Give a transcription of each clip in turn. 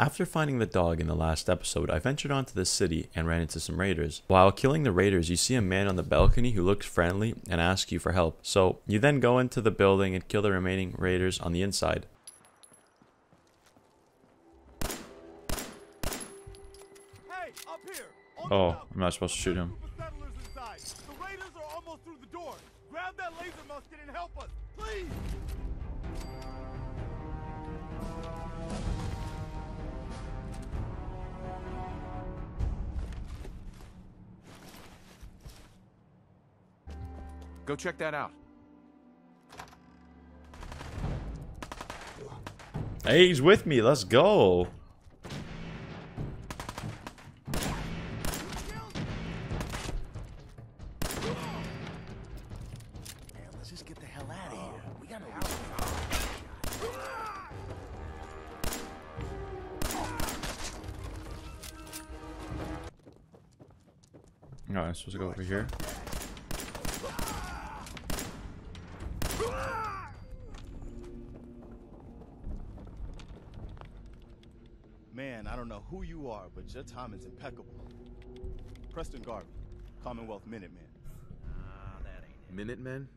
After finding the dog in the last episode, I ventured onto the city and ran into some raiders. While killing the raiders, you see a man on the balcony who looks friendly and asks you for help. So you then go into the building and kill the remaining raiders on the inside. Hey, up here! On Oh, I'm not supposed to shoot him. group of settlers inside. The raiders are almost through the door. Grab that laser musket and help us, please! Go check that out. Hey, he's with me. Let's go. Man, I don't know who you are, but your time is impeccable. Preston Garvey, Commonwealth Minuteman. Minutemen?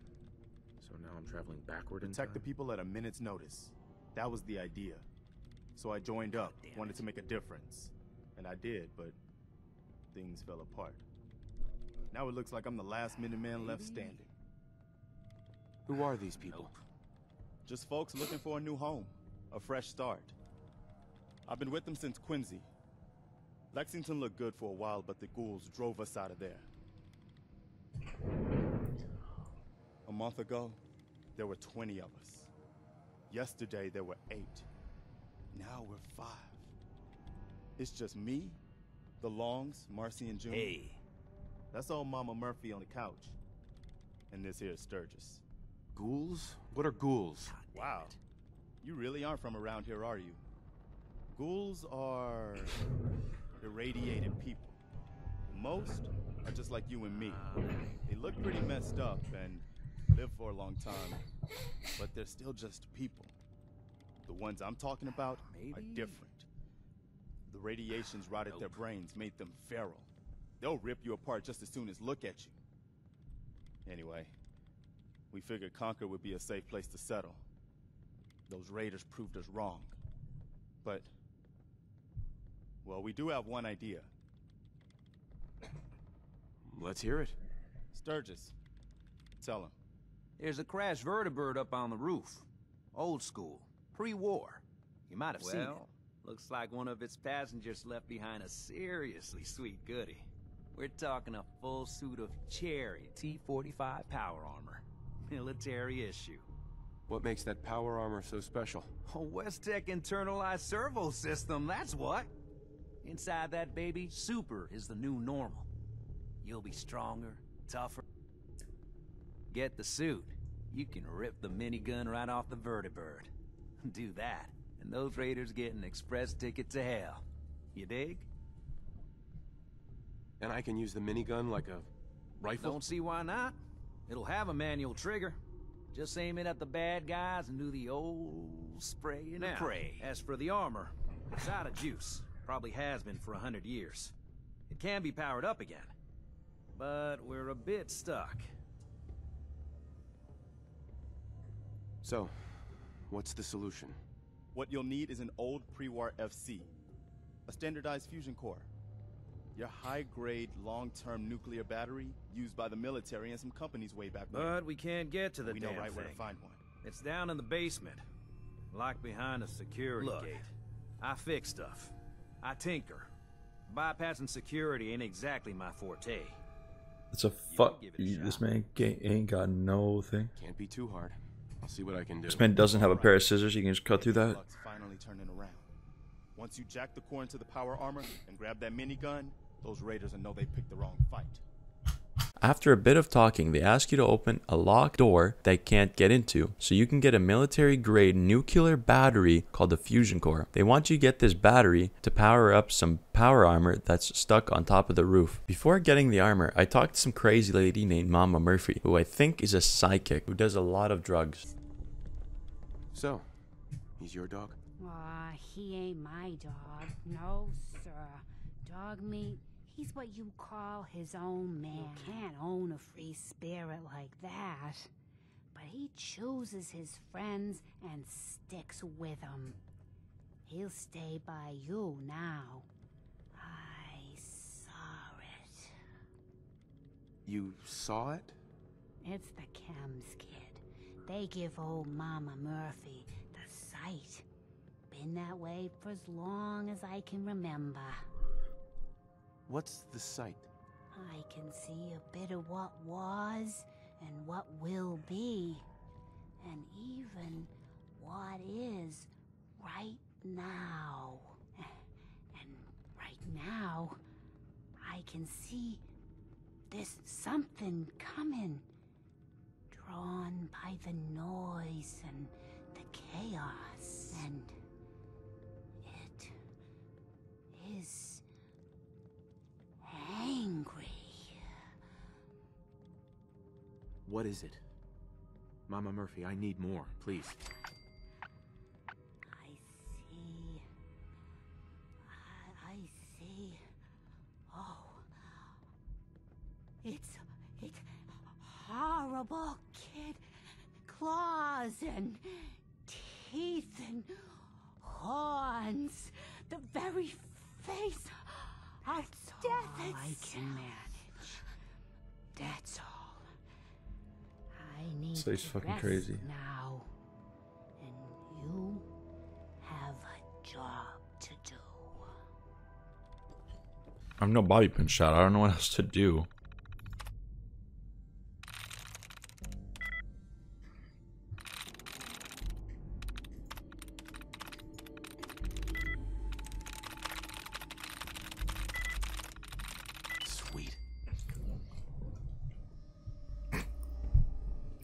So now I'm traveling backward in Protect the people at a minute's notice. That was the idea. So I joined up, wanted to make a difference. And I did, but things fell apart. Now it looks like I'm the last Minuteman left standing. Who are these people? Just folks looking for a new home, a fresh start. I've been with them since Quincy. Lexington looked good for a while, but the ghouls drove us out of there. A month ago, there were 20 of us. Yesterday, there were eight. Now we're five. It's just me, the Longs, Marcy, and June. Hey, That's old Mama Murphy on the couch. And this here is Sturgis. Ghouls? What are ghouls? Wow. You really aren't from around here, are you? Ghouls are irradiated people. Most are just like you and me. They look pretty messed up and live for a long time, but they're still just people. The ones I'm talking about are different. The radiations rotted their brains, made them feral. They'll rip you apart just as soon as look at you. Anyway, we figured Concord would be a safe place to settle. Those raiders proved us wrong. But, well, we do have one idea. Let's hear it. Sturgis, tell him. there's a crashed vertibird up on the roof. Old school, pre-war. You might have seen it. Looks like one of its passengers left behind a seriously sweet goodie. We're talking a full suit of cherry T-45 power armor. Military issue. What makes that power armor so special? A West Tek internalized servo system, that's what. Inside that baby, super is the new normal. You'll be stronger, tougher. Get the suit. You can rip the minigun right off the vertibird. Do that, and those raiders get an express ticket to hell. You dig? And I can use the minigun like a rifle? Don't see why not. It'll have a manual trigger. Just aim it at the bad guys and do the old spray and Now, pray. As for the armor, it's out of juice. Probably has been for a hundred years. It can be powered up again. But we're a bit stuck. So, what's the solution? What you'll need is an old pre-war FC, a standardized fusion core. Your high-grade, long-term nuclear battery used by the military and some companies way back when. But we can't get to the we damn know right where to find one. It's down in the basement. locked behind a security Look. gate. I fix stuff. I tinker. Bypassing security ain't exactly my forte. It's a fuck. it a This man ain't got no thing. Can't be too hard. I'll see what I can do. This man doesn't have a pair of scissors. You can just cut through that. Finally turning around. Once you jack the core into the power armor and grab that minigun, those raiders will know they picked the wrong fight. After a bit of talking, they ask you to open a locked door they can't get into, so you can get a military grade nuclear battery called the fusion core. They want you to get this battery to power up some power armor that's stuck on top of the roof. Before getting the armor, I talked to some crazy lady named Mama Murphy, who I think is a psychic who does a lot of drugs. So, he's your dog? Aw, he ain't my dog. No, sir. Dogmeat, he's what you call his own man. You can't own a free spirit like that. But he chooses his friends and sticks with them. He'll stay by you now. I saw it. You saw it? It's the chems, kid. They give old Mama Murphy the sight. Been that way for as long as I can remember. What's the sight? I can see a bit of what was and what will be, and even what is right now. And right now, I can see there's something coming, drawn by the noise and the chaos, and What is it? Mama Murphy, I need more, please. I see. I, I see. Oh. It's. It's horrible, kid. Claws and teeth and horns. The very face of death all I can manage. That's all. I need place to fucking crazy. now. And you have a job to do. I'm no bobby pin shot. I don't know what else to do.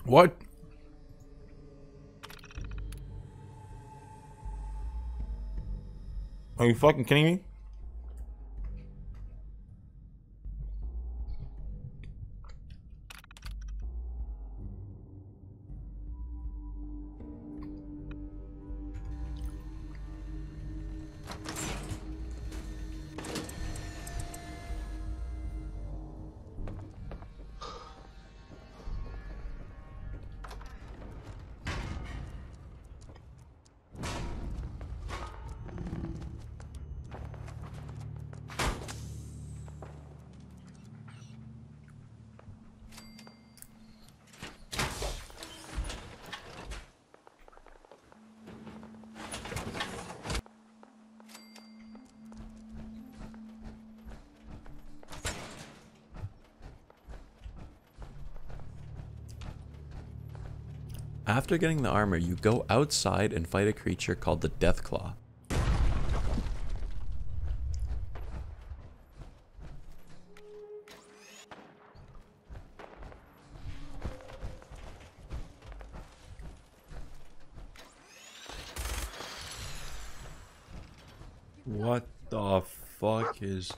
What? Are you fucking kidding me? After getting the armor, you go outside and fight a creature called the Deathclaw. What the fuck is...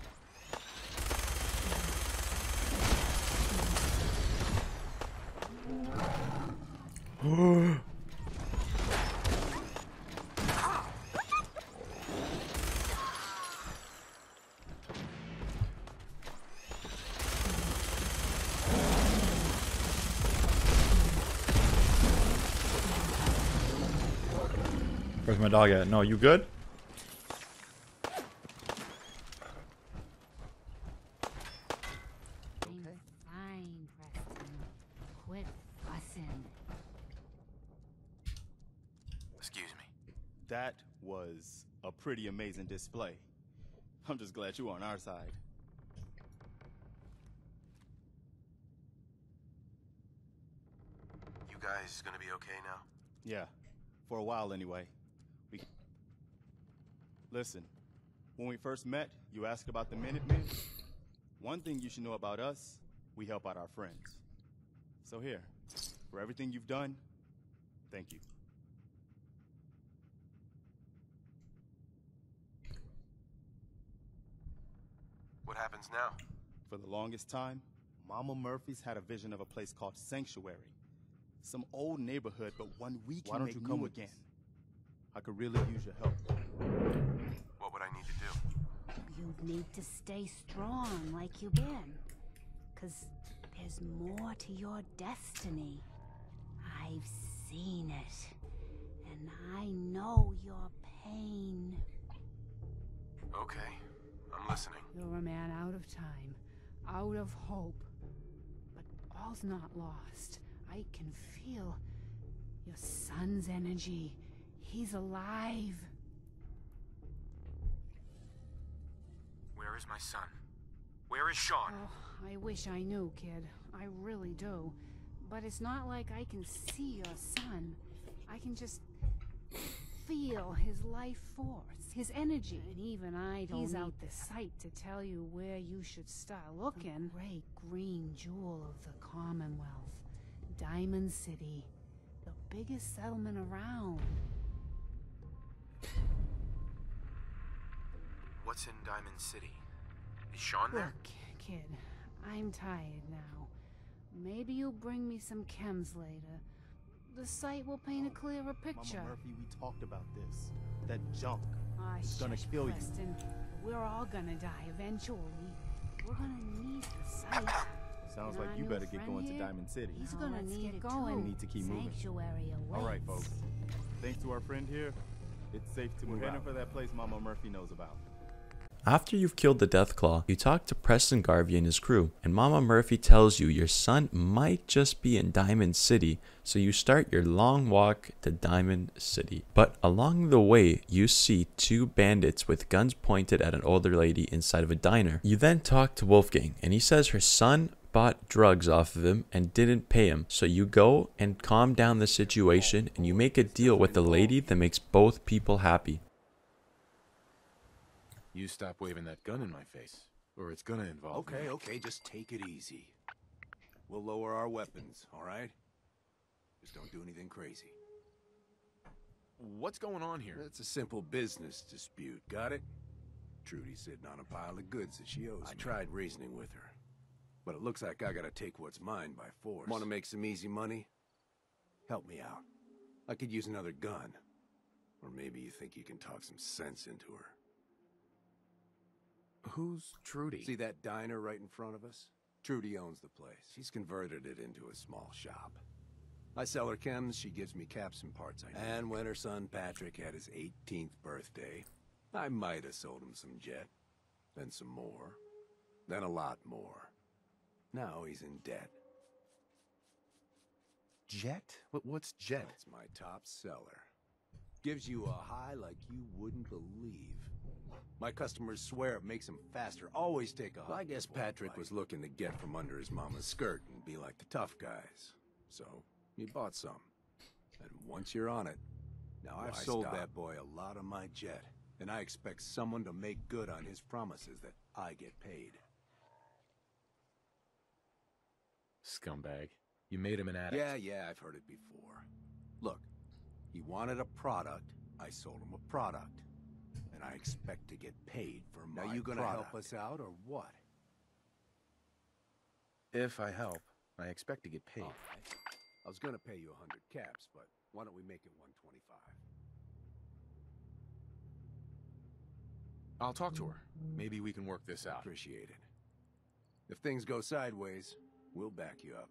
Where's my dog at? No, you good? I'm fine, Preston. Quit fussing. Excuse me. That was a pretty amazing display. I'm just glad you are on our side. You guys gonna be okay now? Yeah, for a while anyway. We listen. When we first met, you asked about the Minutemen. One thing you should know about us: we help out our friends. So here, for everything you've done, thank you. What happens now? For the longest time, Mama Murphy's had a vision of a place called Sanctuary. Some old neighborhood, but one we can Why don't make you come new again. I could really use your help. What would I need to do? You'd need to stay strong like you've been. Cause there's more to your destiny. I've seen it. And I know your pain. Okay, I'm listening. You're a man out of time, out of hope. But all's not lost. I can feel your son's energy. He's alive. Is my son? Where is Shaun? Oh, I wish I knew, kid. I really do. But it's not like I can see your son. I can just feel his life force, his energy. And even I don't He's out the sight to tell you where you should start looking. The great green jewel of the Commonwealth. Diamond City. The biggest settlement around. What's in Diamond City? Is Shaun there? Look, kid, I'm tired now. Maybe you'll bring me some chems later. The sight will paint a clearer picture. Mama Murphy, we talked about this. That junk. Ah, It's gonna shush, kill you. Preston. We're all gonna die eventually. We're gonna need the sight. Sounds And like you better get friend going to Diamond City. He's Now gonna need get it going. We need to keep moving. Awaits. All right, folks. Thanks to our friend here, it's safe to move. We're heading for that place Mama Murphy knows about. After you've killed the Deathclaw, you talk to Preston Garvey and his crew, and Mama Murphy tells you your son might just be in Diamond City, so you start your long walk to Diamond City. But along the way, you see two bandits with guns pointed at an older lady inside of a diner. You then talk to Wolfgang, and he says her son bought drugs off of him and didn't pay him. So you go and calm down the situation and you make a deal with the lady that makes both people happy. You stop waving that gun in my face, or it's gonna involve me. Okay, okay, just take it easy. We'll lower our weapons, all right? Just don't do anything crazy. What's going on here? It's a simple business dispute, got it? Trudy's sitting on a pile of goods that she owes I tried reasoning with her, but it looks like I gotta take what's mine by force. Want to make some easy money? Help me out. I could use another gun. Or maybe you think you can talk some sense into her. Who's Trudy? See that diner right in front of us? Trudy owns the place. She's converted it into a small shop. I sell her chems, she gives me caps and parts I need. And when her son Patrick had his 18th birthday, I might have sold him some jet. Then some more. Then a lot more. Now he's in debt. Jet? What's Jet? It's my top seller. Gives you a high like you wouldn't believe. My customers swear it makes them faster. Always take a high. I guess Patrick was looking to get from under his mama's skirt and be like the tough guys. So, he bought some. And once you're on it, now I've Why sold stop? that boy a lot of my jet. And I expect someone to make good on his promises that I get paid. Scumbag. You made him an addict. Yeah, yeah, I've heard it before. Look, he wanted a product, I sold him a product. And I expect to get paid for my Now you gonna help us out or what? If I help, I expect to get paid. All right. I was gonna pay you a hundred caps, but why don't we make it 125? I'll talk to her. Maybe we can work this out. Appreciate it. If things go sideways, we'll back you up.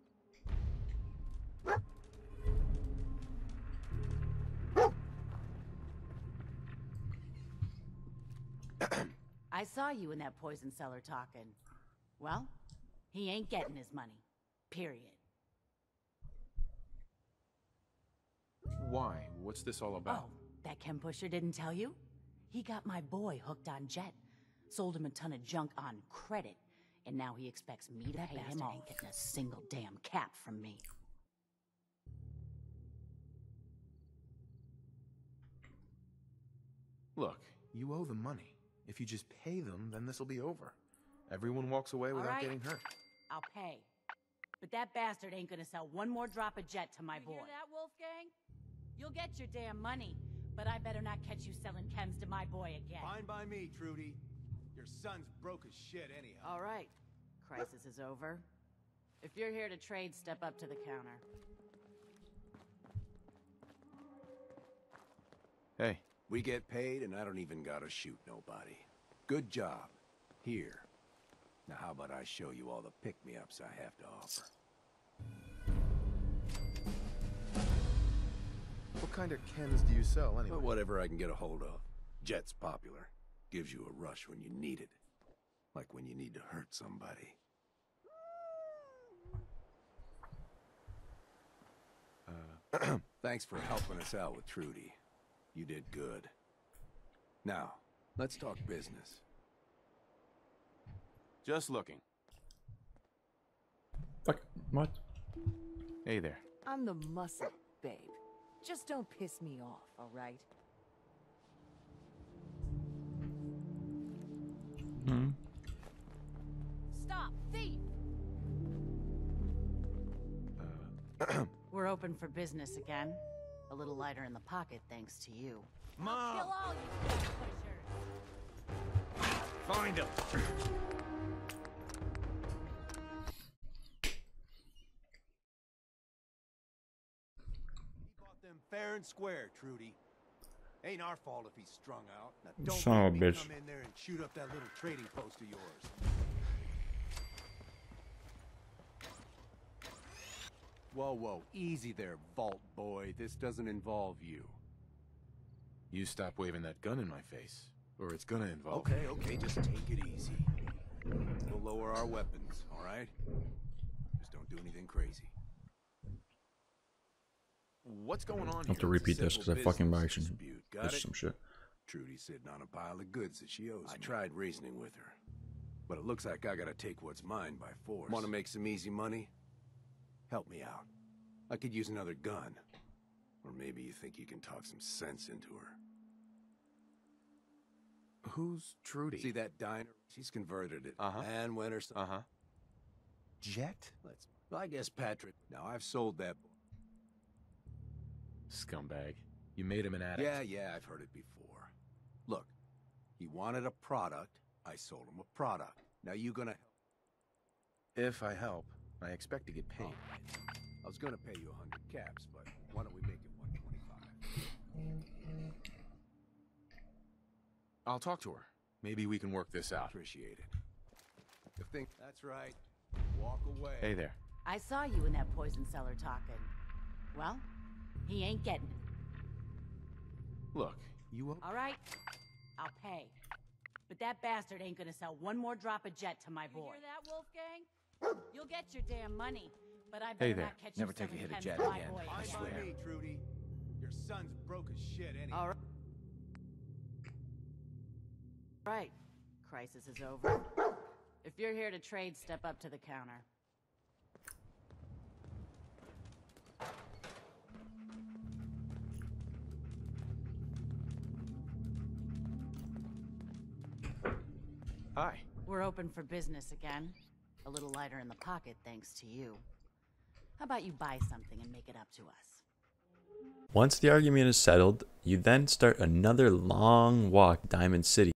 I saw you in that poison cellar talking. Well, he ain't getting his money. Period. Why? What's this all about? Oh, that chem pusher didn't tell you? He got my boy hooked on Jet. Sold him a ton of junk on credit. And now he expects me to That pay him bastard off. ain't getting a single damn cap from me. Look, you owe the money. If you just pay them, then this'll be over. Everyone walks away without right. getting hurt. I'll pay. But that bastard ain't gonna sell one more drop of Jet to my You boy. hear that, Wolfgang? You'll get your damn money. But I better not catch you selling chems to my boy again. Fine by me, Trudy. Your son's broke as shit anyhow. All right. Crisis is over. If you're here to trade, step up to the counter. Hey, We get paid, and I don't even gotta shoot nobody. Good job. Here. Now, how about I show you all the pick-me-ups I have to offer? what kind of chems do you sell anyway? But whatever I can get a hold of. Jet's popular. Gives you a rush when you need it. Like when you need to hurt somebody. Uh, Thanks for helping us out with Trudy. You did good. Now, let's talk business. Just looking. Fuck. What? Hey there. I'm the muscle, babe. Just don't piss me off, all right? Hmm. Stop, thief! We're open for business again. A little lighter in the pocket thanks to you. Mom! Kill all you pushers! Find him! He bought them fair and square, Trudy. Ain't our fault if he's strung out. Now don't Son of a me bitch. come in there and shoot up that little trading post of yours. Whoa, whoa, easy there, Vault Boy. This doesn't involve you. You stop waving that gun in my face, or it's gonna involve. Okay, okay, just take it easy. We'll lower our weapons, all right? Just don't do anything crazy. What's going on I here? have to repeat this because I fucking by business accident dispute. Missed some shit. Trudy's sitting on a pile of goods that she owes I tried reasoning with her, but it looks like I gotta take what's mine by force. Want to make some easy money? Help me out. I could use another gun. Or maybe you think you can talk some sense into her. Who's Trudy? See that diner? She's converted it. Uh-huh. And when her son... Uh huh. Jet? Let's... Well, I guess Patrick... Now, I've sold that... Scumbag. You made him an addict. Yeah, yeah, I've heard it before. Look, he wanted a product. I sold him a product. Now you gonna... If I help, I expect to get paid. I was gonna pay you a hundred caps, but why don't we make it one twenty-five? I'll talk to her. Maybe we can work this out. Appreciate it. The thing. That's right. Walk away. Hey there. I saw you in that poison cellar talking. Well, he ain't getting it. Look, you owe. All right? I'll pay. But that bastard ain't gonna sell one more drop of jet to my boy. You hear that, Wolfgang? You'll get your damn money, but I better Hey there. not catch Never you take a hit of jet again, boy I again. Fine me, Trudy. Your son's broke as shit anyway. All right. Right. Crisis is over. If you're here to trade, step up to the counter. Hi. We're open for business again. A little lighter in the pocket thanks to you. How about you buy something and make it up to us? Once the argument is settled, you then start another long walk Diamond City.